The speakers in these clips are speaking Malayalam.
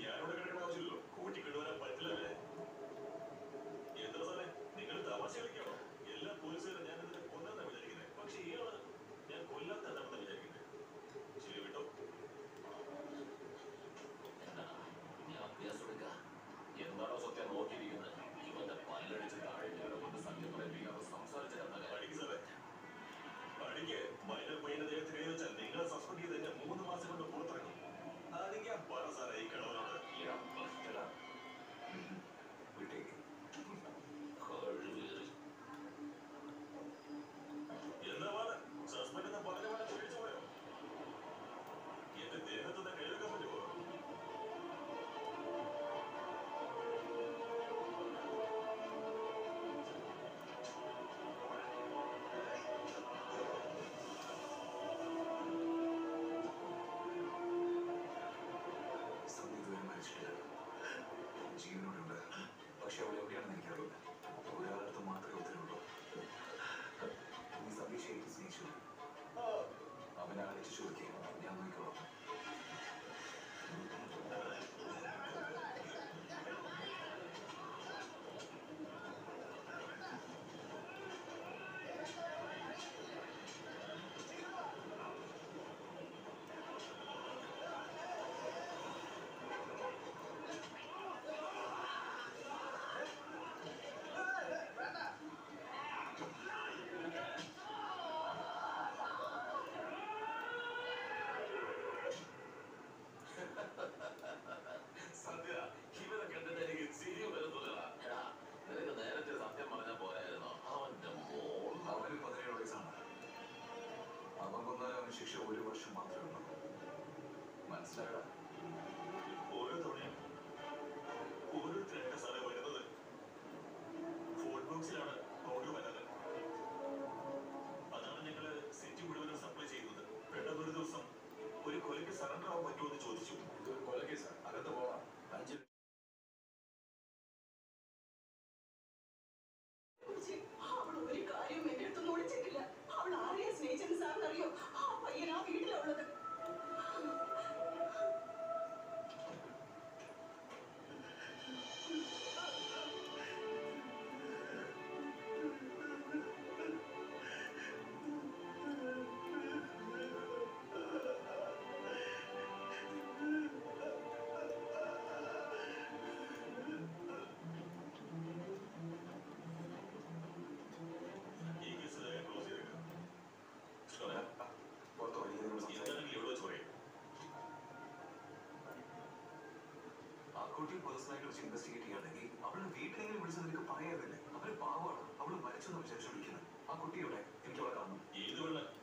India, I don't know ശിക്ഷ ഒരു വർഷം മാത്രമേ ഉള്ളൂ. മനസ്സിലാക്കാം ഓരോ തവണയും ഓരോ കുട്ടി പേഴ്സണായിട്ട് വെച്ച് ഇൻവെസ്റ്റിഗേറ്റ് ചെയ്യുകയാണെങ്കിൽ അവളുടെ വീട്ടിലെങ്കിലും വിളിച്ചത് എനിക്ക് പറയാറില്ലേ അവർ പാവാണ് അവൾ മരിച്ചെന്ന് വിചാരിച്ചു വിളിക്കുന്നത് ആ കുട്ടിയുടെ എനിക്ക് അവളെ കാണുന്നു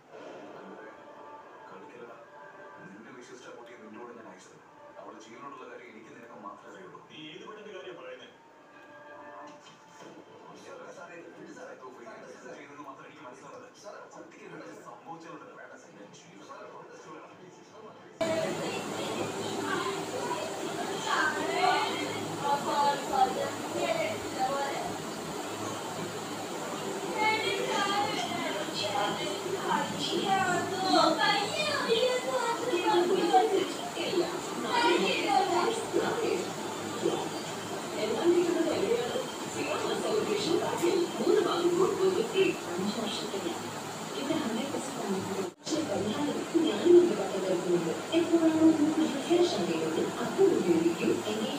എപ്പോഴാണ് നമുക്ക് ശുശ്രൂഷ വേണ്ടത് അപ്പോൾ ഉപയോഗിക്കും എങ്കിൽ